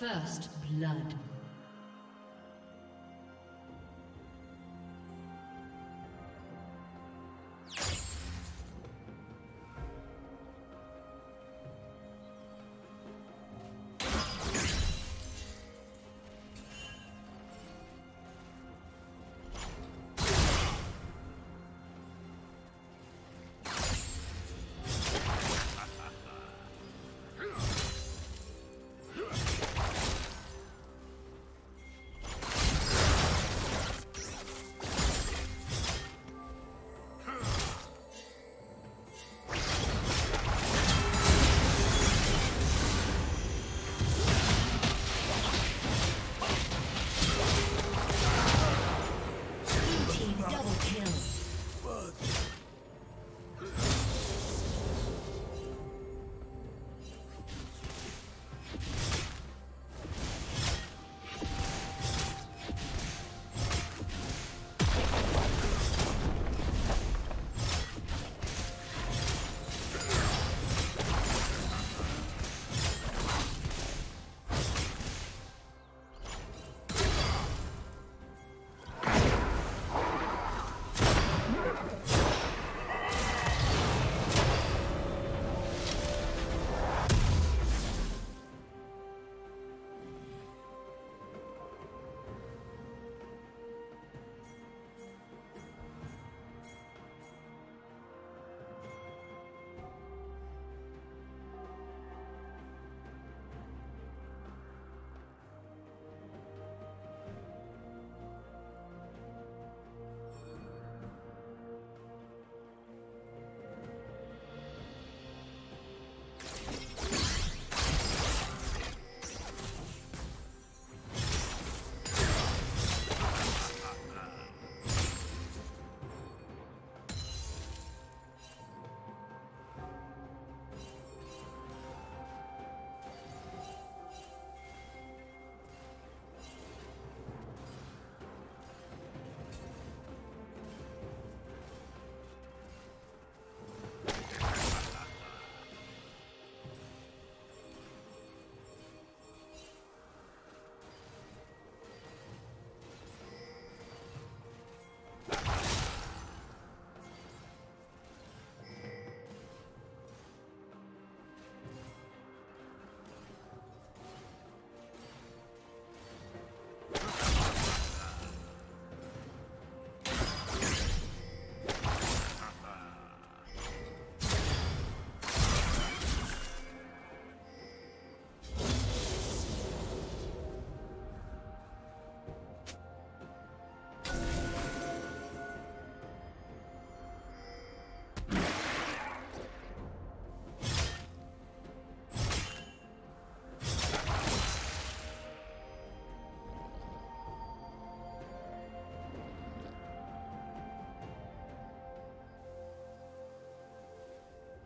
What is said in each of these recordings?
First blood.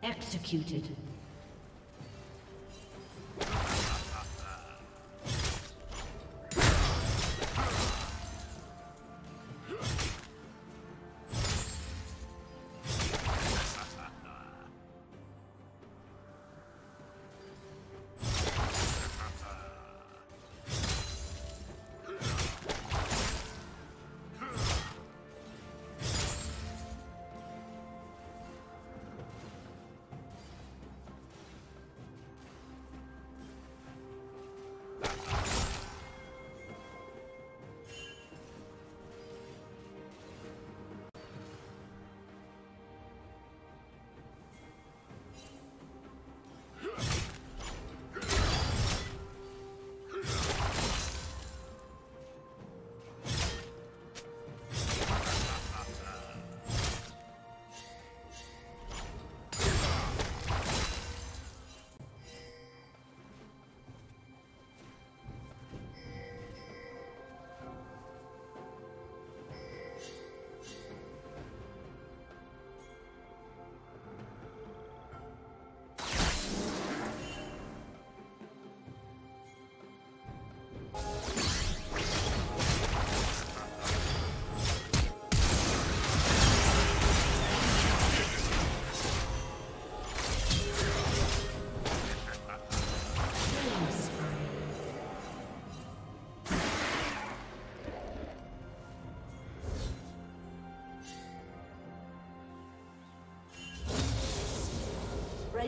Executed.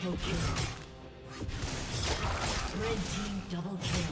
Triple kill. Turret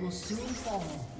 will soon fall.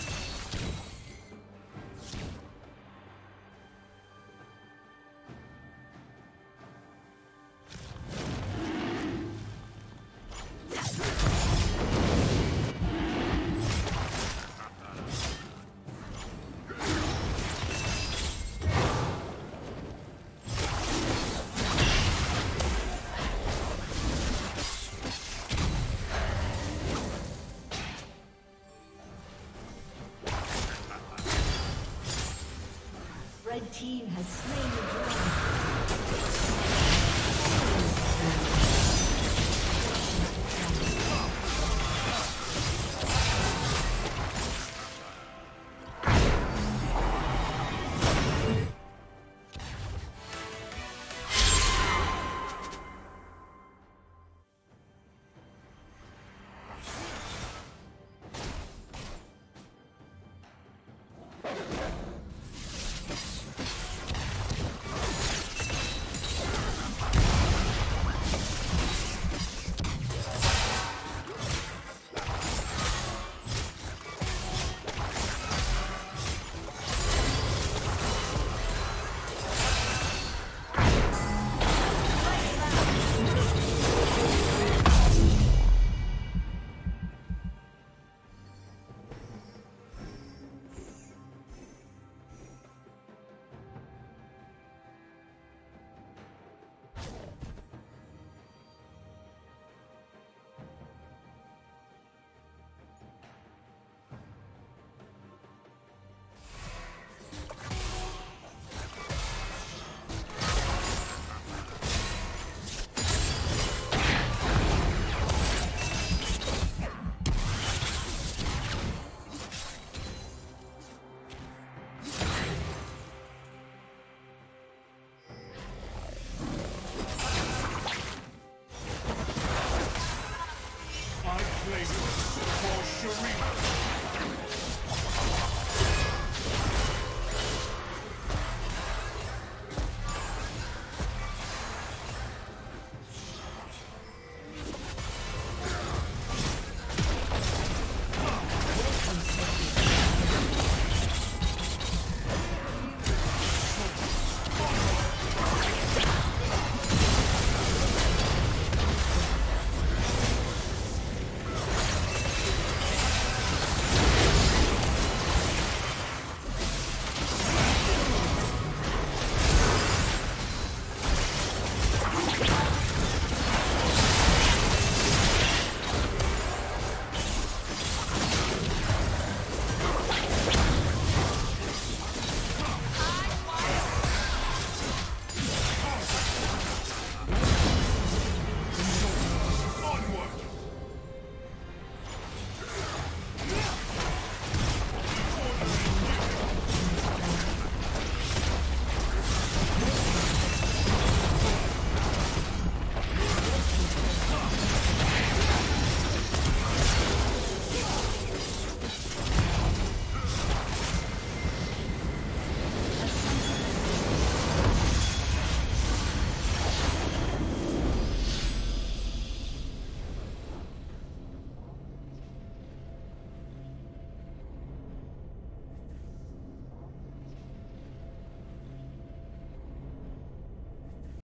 Team has slain.